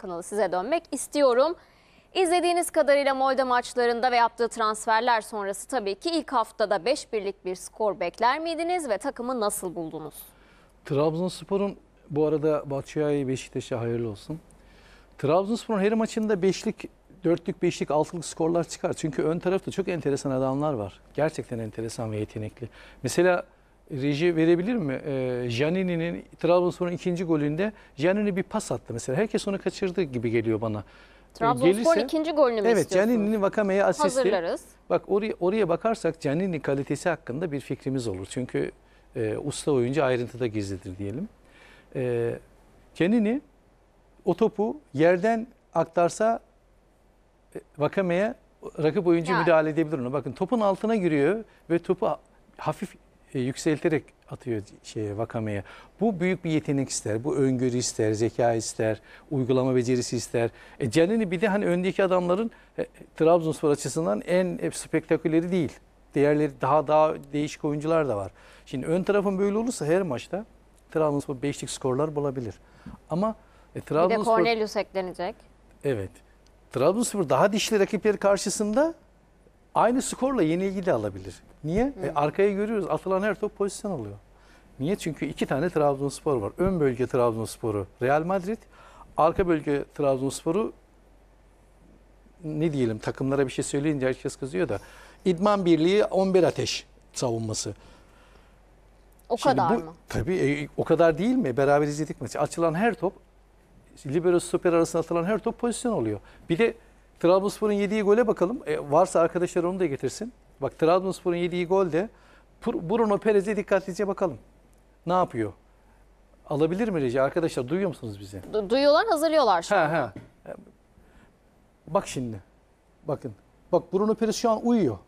kanalı size dönmek istiyorum. İzlediğiniz kadarıyla Molde maçlarında ve yaptığı transferler sonrası tabii ki ilk haftada 5 birlik bir skor bekler miydiniz ve takımı nasıl buldunuz? Trabzonspor'un bu arada Batshuayi Beşiktaş'a hayırlı olsun. Trabzonspor'un her maçında beşlik, dörtlük, beşlik, altılık skorlar çıkar. Çünkü ön tarafta çok enteresan adamlar var. Gerçekten enteresan ve yetenekli. Mesela reji verebilir mi? Ee, Janini'nin Trabzonspor'un ikinci golünde Janini bir pas attı mesela. Herkes onu kaçırdı gibi geliyor bana. Trabzonspor'un gelirse- ikinci golünü mü Evet? Janini'nin Vakame'ye asisti. Hazırlarız. Bak oraya, oraya bakarsak Canini kalitesi hakkında bir fikrimiz olur. Çünkü e, usta oyuncu ayrıntıda gizlidir diyelim. E, Canini o topu yerden aktarsa e, Vakame'ye rakip oyuncu Yani. müdahale edebilir ona. Bakın topun altına giriyor ve topu ha- hafif e, yükselterek atıyor şeye Vakame'ye. Bu büyük bir yetenek ister. Bu öngörü ister, zeka ister, uygulama becerisi ister. E Canini bir de hani öndeki adamların e, Trabzonspor açısından en e, spektaküleri değil. Diğerleri daha daha değişik oyuncular da var. Şimdi ön tarafın böyle olursa her maçta Trabzonspor beşlik skorlar bulabilir. Ama e, Bir de Trabzonspor Cornelius eklenecek. Evet. Trabzonspor daha dişli rakipleri karşısında aynı skorla yenilgi de alabilir. Niye? E, arkaya görüyoruz atılan her top pozisyon alıyor. Niye? Çünkü iki tane Trabzonspor var. Ön bölge Trabzonspor'u Real Madrid, arka bölge Trabzonspor'u ne diyelim takımlara bir şey söyleyince herkes kızıyor da İdman Birliği 11 ateş savunması. O Şimdi kadar bu- mı? Tabii e, o kadar değil mi? Beraber izledik maçı. Açılan her top, libero stoper arasında atılan her top pozisyon oluyor. Bir de Trabzonspor'un yediği gole bakalım. E, varsa arkadaşlar onu da getirsin. Bak Trabzonspor'un yediği golde Pur- Bruno Perez'e dikkatlice bakalım. Ne yapıyor? Alabilir mi Reji? Arkadaşlar duyuyor musunuz bizi? Du- Duyuyorlar, hazırlıyorlar şu Ha an. ha. Bak şimdi. Bakın. Bak Bruno Perez şu an uyuyor.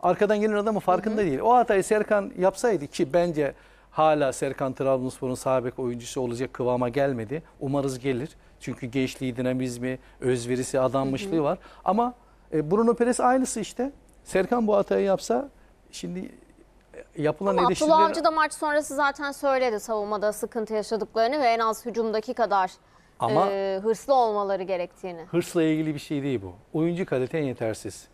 Arkadan gelen adamın farkında değil. O hatayı Serkan yapsaydı ki bence hala Serkan Trabzonspor'un sağ bek oyuncusu olacak kıvama gelmedi. Umarız gelir. Çünkü gençliği, dinamizmi, özverisi, adanmışlığı var. Ama e, Bruno Perez aynısı işte. Serkan bu hatayı yapsa şimdi e, yapılan Ama eleştiriler... Abdullah Avcı da maç sonrası zaten söyledi savunmada sıkıntı yaşadıklarını ve en az hücumdaki kadar Ama e, hırslı olmaları gerektiğini. Hırsla ilgili bir şey değil bu. Oyuncu kaliten yetersiz.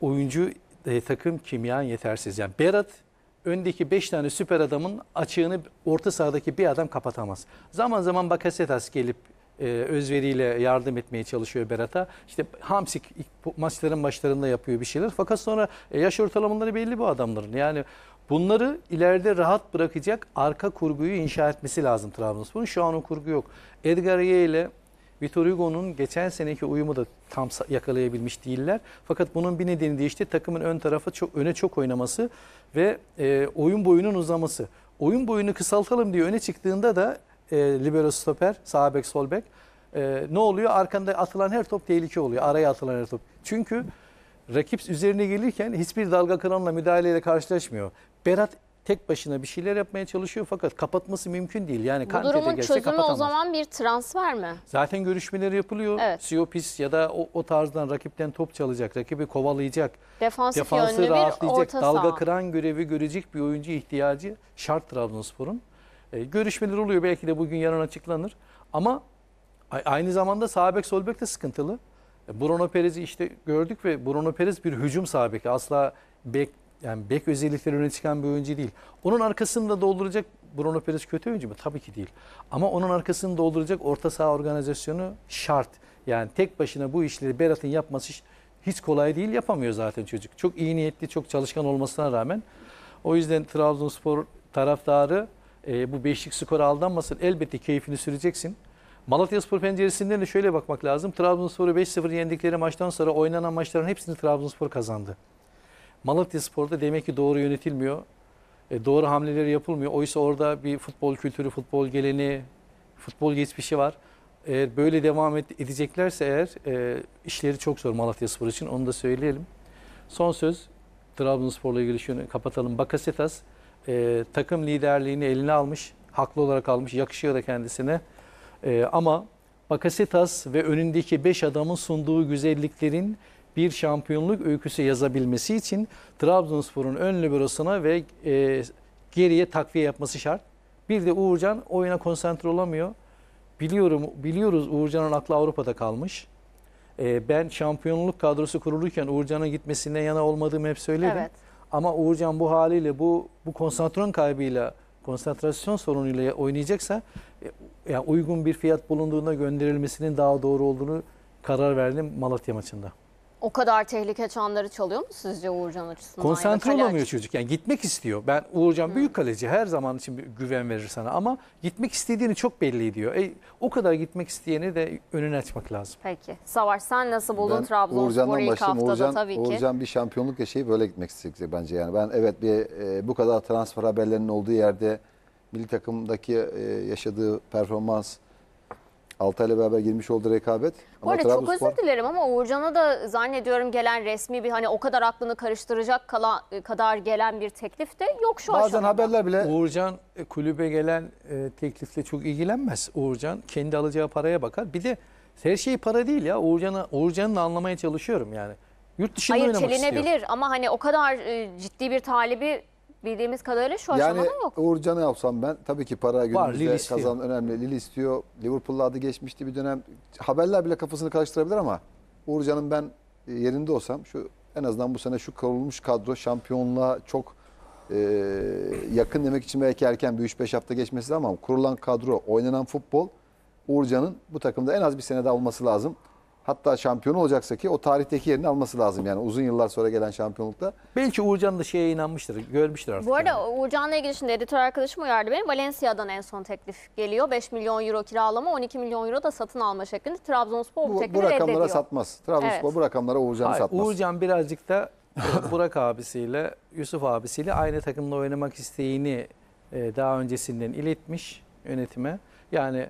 Oyuncu e, takım kimyan yetersiz. Yani Berat öndeki 5 tane süper adamın açığını orta sahadaki bir adam kapatamaz. Zaman zaman Bakasetas gelip e, özveriyle yardım etmeye çalışıyor Berat'a. İşte Hamsik ilk maçların başlarında yapıyor bir şeyler. Fakat sonra e, yaş ortalamaları belli bu adamların. Yani bunları ileride rahat bırakacak arka kurguyu inşa etmesi lazım Trabzonspor'un. Şu an o kurgu yok. Edgar Ye ile Vitor Hugo'nun geçen seneki uyumu da tam yakalayabilmiş değiller. Fakat bunun bir nedeni de işte takımın ön tarafı çok öne çok oynaması ve e, oyun boyunun uzaması. Oyun boyunu kısaltalım diye öne çıktığında da e, libero stoper, sağ bek, sol bek e, ne oluyor? Arkanda atılan her top tehlike oluyor. Araya atılan her top. Çünkü rakip üzerine gelirken hiçbir dalga kıranla müdahaleyle karşılaşmıyor. Berat tek başına bir şeyler yapmaya çalışıyor fakat kapatması mümkün değil. Yani Bu durumun gelse çözümü o kapatamaz. zaman bir transfer mi? Zaten görüşmeleri yapılıyor. Evet. Siopis ya da o, o tarzdan rakipten top çalacak, rakibi kovalayacak, Defansif defansı yönlü bir rahatlayacak, orta dalga saha. kıran görevi görecek bir oyuncu ihtiyacı şart Trabzonspor'un. E, görüşmeler oluyor belki de bugün yarın açıklanır. Ama aynı zamanda sağ bek sol bek de sıkıntılı. E, Bruno Perez'i işte gördük ve Bruno Perez bir hücum sağ beki. Asla bek yani bek özellikleri öne çıkan bir oyuncu değil. Onun arkasını da dolduracak Bruno Perez kötü oyuncu mu? Tabii ki değil. Ama onun arkasını dolduracak orta saha organizasyonu şart. Yani tek başına bu işleri Berat'ın yapması hiç kolay değil. Yapamıyor zaten çocuk. Çok iyi niyetli, çok çalışkan olmasına rağmen. O yüzden Trabzonspor taraftarı e, bu beşlik skora aldanmasın. Elbette keyfini süreceksin. Malatyaspor penceresinden de şöyle bakmak lazım. Trabzonspor'u 5-0 yendikleri maçtan sonra oynanan maçların hepsini Trabzonspor kazandı. Malatyaspor'da demek ki doğru yönetilmiyor. E, doğru hamleler yapılmıyor. Oysa orada bir futbol kültürü, futbol geleneği, futbol geçmişi var. Eğer böyle devam edeceklerse eğer e, işleri çok zor Malatyaspor için onu da söyleyelim. Son söz Trabzonspor'la ilgili şunu kapatalım. Bakasetas e, takım liderliğini eline almış. Haklı olarak almış. Yakışıyor da kendisine. E, ama Bakasetas ve önündeki 5 adamın sunduğu güzelliklerin bir şampiyonluk öyküsü yazabilmesi için Trabzonspor'un ön liberosuna ve e, geriye takviye yapması şart. Bir de Uğurcan oyuna konsantre olamıyor. biliyorum biliyoruz Uğurcan'ın aklı Avrupa'da kalmış. Ee, ben şampiyonluk kadrosu kurulurken Uğurcan'ın gitmesinden yana olmadığımı hep söyledim. Evet. Ama Uğurcan bu haliyle bu bu konsantrasyon kaybıyla konsantrasyon sorunuyla oynayacaksa e, yani uygun bir fiyat bulunduğunda gönderilmesinin daha doğru olduğunu karar verdim Malatya maçında. O kadar tehlike çanları çalıyor mu sizce Uğurcan açısından? Konsantre olamıyor çocuk. Yani gitmek istiyor. Ben Uğurcan büyük kaleci her zaman için bir güven verir sana ama gitmek istediğini çok belli ediyor. E, o kadar gitmek isteyeni de önünü açmak lazım. Peki. Savaş sen nasıl buldun Trabzonspor'u ilk haftada Uğurcan, tabii ki? Uğurcan bir şampiyonluk yaşayıp böyle gitmek isteyecek bence yani. Ben evet bir e, bu kadar transfer haberlerinin olduğu yerde milli takımdaki e, yaşadığı performans Altay'la beraber girmiş olduğu rekabet. Bu arada çok özür dilerim ama Uğurcan'a da zannediyorum gelen resmi bir hani o kadar aklını karıştıracak kala, kadar gelen bir teklif de yok şu bazen aşamada. haberler bile Uğurcan e, kulübe gelen e, teklifle çok ilgilenmez. Uğurcan kendi alacağı paraya bakar. Bir de her şey para değil ya. Uğurcan'ı Uğurcan'ı da anlamaya çalışıyorum yani. Yurt dışında Hayır oynamak istiyor. çelinebilir ama hani o kadar e, ciddi bir talibi bildiğimiz kadarıyla şu yani aşamada yok. Uğurcan'ı yapsam ben tabii ki para günümüzde kazan önemli. Lille istiyor. Liverpool'la adı geçmişti bir dönem. Haberler bile kafasını karıştırabilir ama Uğurcan'ın ben e, yerinde olsam şu en azından bu sene şu kurulmuş kadro şampiyonluğa çok e, yakın demek için belki erken bir 3-5 hafta geçmesi ama kurulan kadro, oynanan futbol Uğurcan'ın bu takımda en az bir sene daha olması lazım. Hatta şampiyon olacaksa ki o tarihteki yerini alması lazım. Yani uzun yıllar sonra gelen şampiyonlukta. Belki Uğurcan da şeye inanmıştır. Görmüştür artık. Bu arada yani. Uğurcan'la ilgili şimdi editör arkadaşım uyardı beni. Valencia'dan en son teklif geliyor. 5 milyon euro kiralama, 12 milyon euro da satın alma şeklinde. Trabzonspor bu, Bu, teklifi bu rakamlara reddediyor. satmaz. Trabzonspor Evet. bu rakamlara Uğurcan'ı Hayır, satmaz. Uğurcan birazcık da Burak abisiyle, Yusuf abisiyle aynı takımda oynamak isteğini e, daha öncesinden iletmiş yönetime. Yani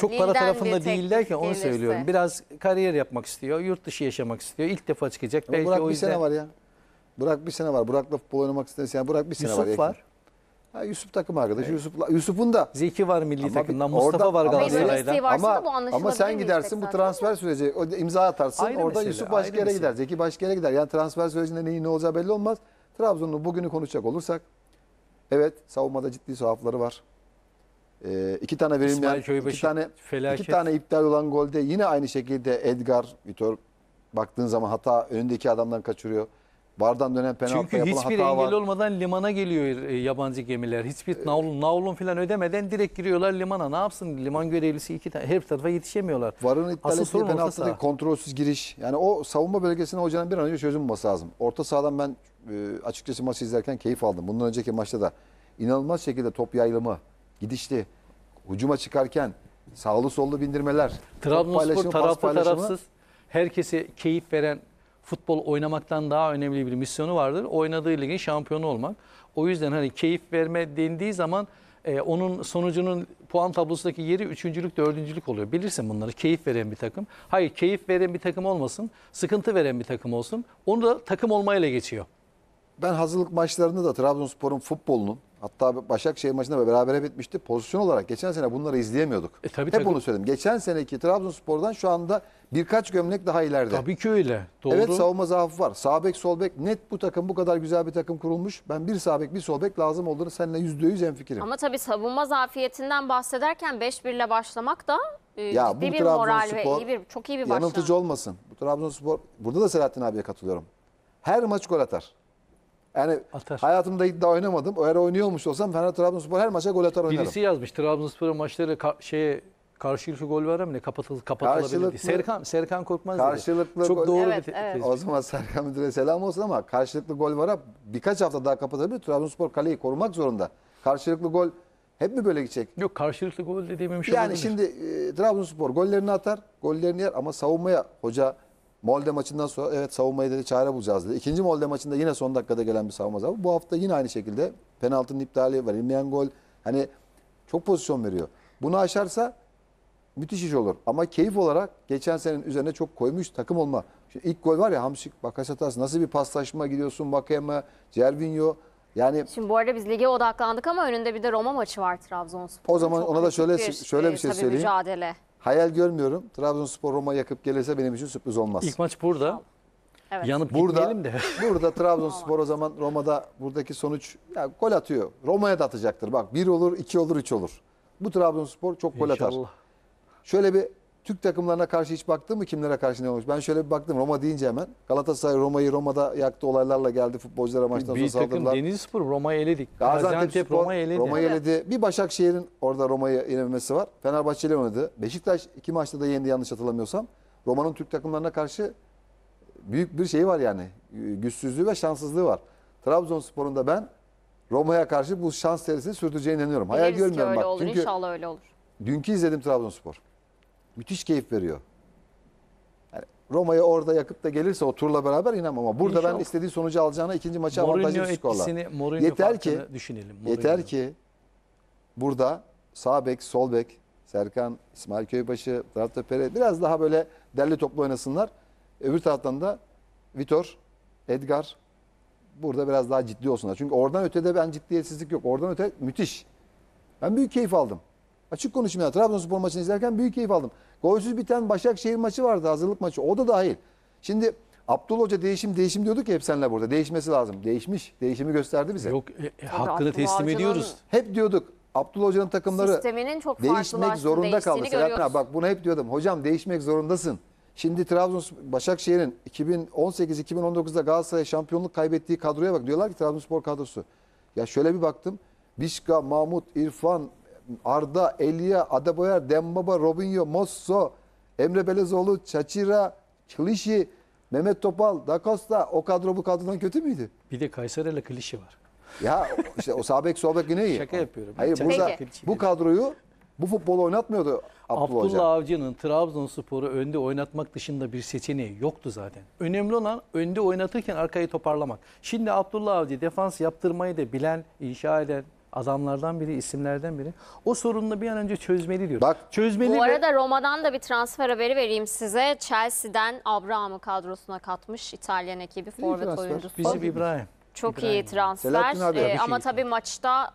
çok para tarafında bir değil teklif derken onu gelirse. söylüyorum. Biraz kariyer yapmak istiyor, yurt dışı yaşamak istiyor. İlk defa çıkacak. Ama Belki Burak o bir yüzden sene var ya. Burak bir sene var. Burak'la futbol oynamak istersen yani Burak bir sene var. Yusuf var. Ha, Yusuf takım arkadaşı. Yusuf'la Yusuf'un da Zeki var milli Ama takımdan, Mustafa orada- var ama Galatasaray'dan. ama ama anlaşılabilir sen gidersin bu transfer süreci o imza atarsın. Ayrı orada mesele, Yusuf başka yere mesele. gider. Zeki başka yere gider. Yani transfer sürecinde neyin ne olacağı belli olmaz. Trabzon'un bugünü konuşacak olursak evet savunmada ciddi sahafları var. Ee, iki tane verilmeyen, İsmail iki tane, felaket. iki tane iptal olan golde yine aynı şekilde Edgar, Vitor baktığın zaman hata önündeki adamdan kaçırıyor. Vardan dönen penaltı Çünkü yapılan hiçbir hata engel var. olmadan limana geliyor e, yabancı gemiler. Hiçbir navlun, navlun falan ödemeden direkt giriyorlar limana. Ne yapsın? Liman görevlisi iki tane her tarafa yetişemiyorlar. Varın iptal ettiği sorun orta penaltı saha. değil, kontrolsüz giriş. Yani o savunma bölgesine hocanın bir an önce çözüm bulması lazım. Orta sahadan ben e, açıkçası maçı izlerken keyif aldım. Bundan önceki maçta da inanılmaz şekilde top yayılımı, gidişli, hücuma çıkarken sağlı sollu bindirmeler, Trabzonspor taraflı tarafsız herkese keyif veren futbol oynamaktan daha önemli bir misyonu vardır. Oynadığı ligin şampiyonu olmak. O yüzden hani keyif verme dendiği zaman e, onun sonucunun puan tablosundaki yeri üçüncülük, dördüncülük oluyor. Bilirsin bunları. Keyif veren bir takım. Hayır keyif veren bir takım olmasın. Sıkıntı veren bir takım olsun. Onu da takım olmayla geçiyor. Ben hazırlık maçlarında da Trabzonspor'un futbolunun hatta Başakşehir maçında beraber bitmişti. Pozisyon olarak geçen sene bunları izleyemiyorduk. E, tabii, Hep tabii. bunu söyledim. Geçen seneki Trabzonspor'dan şu anda birkaç gömlek daha ileride. Tabii ki öyle. Doğru. Evet savunma zaafı var. Sağ bek, sol bek net bu takım bu kadar güzel bir takım kurulmuş. Ben bir sağ bek, bir sol bek lazım olduğunu seninle yüzde yüz hemfikirim. Ama tabii savunma zafiyetinden bahsederken 5-1 ile başlamak da e, Ya ciddi bu bir moral ve Trabzonspor iyi bir, çok iyi bir başlangıç. Yanıltıcı olmasın. Bu Trabzonspor burada da Selahattin abiye katılıyorum. Her maç gol atar. Yani Atar. hayatımda iddia oynamadım. Eğer oynuyormuş olsam Fener Trabzonspor her maça gol atar oynarım. Birisi yazmış Trabzonspor'un maçları ka- şeye karşılıklı gol var ama ne kapatıl kapatılabilir diye. Karşılıklı- Serkan Serkan Korkmaz dedi. Karşılıklı Çok gol- doğru Evet, bir te- evet. tespit. O zaman Serkan Müdür'e selam olsun ama karşılıklı gol var ha birkaç hafta daha kapatabilir. Trabzonspor kaleyi korumak zorunda. Karşılıklı gol hep mi böyle gidecek? Yok karşılıklı gol de dememiş Yani olabilir. şimdi e, Trabzonspor gollerini atar, gollerini yer ama savunmaya hoca Molde maçından sonra evet savunmayı dedi çare bulacağız dedi. İkinci Molde maçında yine son dakikada gelen bir savunma zaafı. Bu hafta yine aynı şekilde penaltının iptali, verilmeyen gol. Hani çok pozisyon veriyor. Bunu aşarsa müthiş iş olur. Ama keyif olarak geçen senenin üzerine çok koymuş takım olma. Şimdi ilk gol var ya Hamşik, Bakasetas nasıl bir paslaşma gidiyorsun Vakeme, Cervinho. Yani Şimdi bu arada biz lige odaklandık ama önünde bir de Roma maçı var Trabzonspor. O zaman ona da şöyle- şöyle bir şey tabii söyleyeyim. mücadele. Hayal görmüyorum. Trabzonspor Roma yakıp gelirse benim için sürpriz olmaz. İlk maç burada. Evet. Yanıp Burada de. burada Trabzonspor o zaman Roma'da buradaki sonuç ya gol atıyor. Roma'ya da atacaktır. Bak bir olur, iki olur, üç olur. Bu Trabzonspor çok gol atar. İnşallah. şöyle bir Türk takımlarına karşı hiç baktın mı kimlere karşı ne olmuş? Ben şöyle bir baktım Roma deyince hemen. Galatasaray Roma'yı Roma'da yaktı olaylarla geldi futbolculara maçtan sonra Bir takım saldırdılar. Denizlispor Roma'yı eledik. Gaziantep Spor Roma'yı eledi. Roma'yı eledi. Bir Başakşehir'in orada Roma'yı yenilmesi var. Fenerbahçe ile oynadı. Beşiktaş iki maçta da yendi yanlış hatırlamıyorsam. Roma'nın Türk takımlarına karşı büyük bir şeyi var yani. Güçsüzlüğü ve şanssızlığı var. Trabzonspor'un da ben Roma'ya karşı bu şans serisini sürdüreceğine inanıyorum. Hayal Dileriz ki görmüyorum öyle bak. olur. Çünkü İnşallah öyle olur. dünkü izledim Trabzonspor. Müthiş keyif veriyor. Yani Roma'yı orada yakıp da gelirse o turla beraber inanmam ama burada ben İnşallah. istediği sonucu alacağına ikinci Mourinho avantajlı skorla. Mourinho Yeter ki düşünelim. Yeter Mourinho. ki burada sağ bek, sol bek, Serkan, İsmail Köybaşı, Tarafta Pere biraz daha böyle derli toplu oynasınlar. Öbür taraftan da Vitor, Edgar burada biraz daha ciddi olsunlar. Çünkü oradan ötede ben ciddiyetsizlik yok. Oradan öte müthiş. Ben büyük keyif aldım. Açık konuşayım ya. Trabzonspor maçını izlerken büyük keyif aldım. Golsüz biten Başakşehir maçı vardı. Hazırlık maçı. O da dahil. Şimdi Abdullah Hoca değişim değişim diyorduk ya hep seninle burada. Değişmesi lazım. Değişmiş. Değişimi gösterdi bize. Yok e, e, hakkını Abdullah teslim Avcı'nın ediyoruz. Hep diyorduk Abdullah Hoca'nın takımları Sisteminin çok değişmek zorunda kaldı. değiştiğini Selahattin görüyoruz. abi bak bunu hep diyordum. Hocam değişmek zorundasın. Şimdi Trabzon Başakşehir'in 2018-2019'da Galatasaray şampiyonluk kaybettiği kadroya bak. Diyorlar ki Trabzonspor kadrosu. Ya şöyle bir baktım. Bişka, Mahmut, İrfan, Arda, Elia, Adebayor, Dembaba, Robinho, Mosso, Emre Belezoğlu, Çaçira, Klişi, Mehmet Topal, Da Costa o kadro bu kadrodan kötü müydü? Bir de Kayseri ile klişi var. Ya işte o sağ bek sol bek yine iyi. Şaka yapıyorum. Hayır Peki. burada Peki. bu kadroyu bu futbolu oynatmıyordu Abdullah, Abdullah Hoca. Avcı'nın Trabzonspor'u önde oynatmak dışında bir seçeneği yoktu zaten. Önemli olan önde oynatırken arkayı toparlamak. Şimdi Abdullah Avcı defans yaptırmayı da bilen, inşa eden adamlardan biri, isimlerden biri. O sorununu bir an önce çözmeli diyor. Bak- çözmeli Bu ve arada Roma'dan da bir transfer haberi vereyim size. Chelsea'den Abraham'ı kadrosuna katmış İtalyan ekibi forvet transfer. oyuncusu. bizim İbrahim. Çok İbrahim. iyi transfer. Selahattin abi, Ee, bir şey ama tabii maçta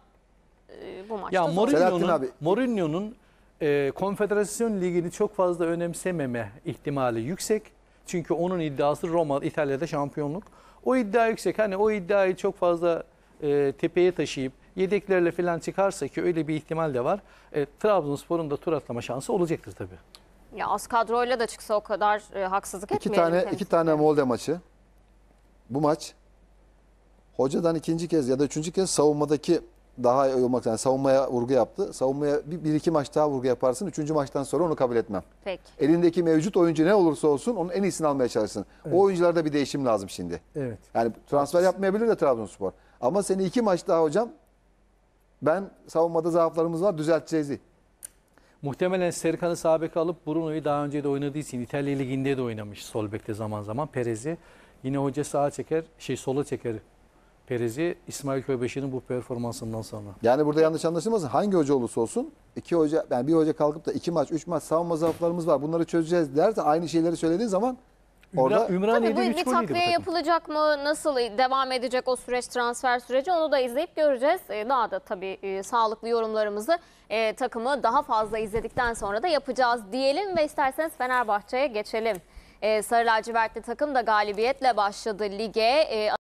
e, bu maçta Ya Mourinho'nun. Mourinho'nun e, Konfederasyon Ligi'ni çok fazla önemsememe ihtimali yüksek. Çünkü onun iddiası Roma, İtalya'da şampiyonluk. O iddia yüksek. Hani o iddiayı çok fazla e, tepeye taşıyıp yedeklerle falan çıkarsa ki öyle bir ihtimal de var. E, Trabzonspor'un da tur atlama şansı olacaktır tabii. Ya az kadroyla da çıksa o kadar e, haksızlık İki etmeyelim. tane iki temsilciye. tane Molde maçı. Bu maç hocadan ikinci kez ya da üçüncü kez savunmadaki daha iyi olmak yani savunmaya vurgu yaptı. Savunmaya bir, bir iki maç daha vurgu yaparsın. Üçüncü maçtan sonra onu kabul etmem. Peki. Elindeki mevcut oyuncu ne olursa olsun onun en iyisini almaya çalışsın. O oyuncularda bir değişim lazım şimdi. Evet. Yani transfer yapmayabilir de Trabzonspor. Ama seni iki maç daha hocam ben savunmada zaaflarımız var düzelteceğiz. diye. Muhtemelen Serkan'ı sağ beke alıp Bruno'yu daha önce de oynadığı için İtalya Ligi'nde de oynamış sol bekte zaman zaman Perez'i. Yine hoca sağa çeker, şey sola çeker Perez'i İsmail Köybaşı'nın bu performansından sonra. Yani burada yanlış anlaşılmasın. Hangi hoca olursa olsun iki hoca yani bir hoca kalkıp da iki maç, üç maç savunma zaaflarımız var. Bunları çözeceğiz derse aynı şeyleri söylediğin zaman orada Ümran, Tabii Ümraniye'de bu 3 bir bu takviye takım. yapılacak mı? Nasıl devam edecek o süreç, transfer süreci? Onu da izleyip göreceğiz. Ee, Daha da tabii e, sağlıklı yorumlarımızı e, takımı daha fazla izledikten sonra da yapacağız diyelim ve isterseniz Fenerbahçe'ye geçelim. E, Sarı lacivertli takım da galibiyetle başladı lige. E,